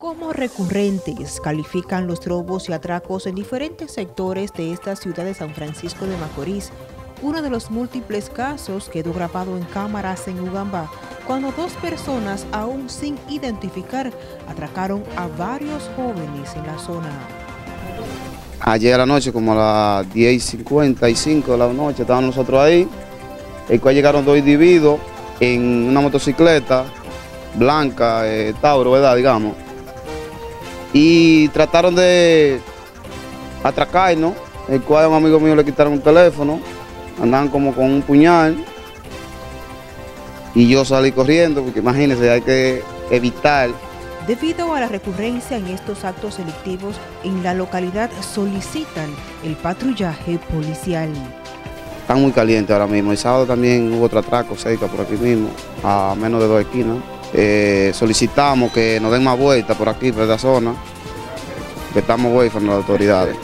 Como recurrentes califican los robos y atracos en diferentes sectores de esta ciudad de San Francisco de Macorís, uno de los múltiples casos quedó grabado en cámaras en Ugamba, cuando dos personas, aún sin identificar, atracaron a varios jóvenes en la zona. Ayer a la noche, como a las 10.55 de la noche, estábamos nosotros ahí, el cual llegaron dos individuos en una motocicleta blanca, eh, Tauro, ¿verdad? Digamos y trataron de atracarnos, el cual a un amigo mío le quitaron un teléfono, andaban como con un puñal y yo salí corriendo porque imagínense, hay que evitar. Debido a la recurrencia en estos actos delictivos en la localidad solicitan el patrullaje policial. Están muy calientes ahora mismo. El sábado también hubo otro atraco cerca por aquí mismo, a menos de dos esquinas. Eh, solicitamos que nos den más vueltas por aquí, por esta zona, que estamos huérfanos las autoridades.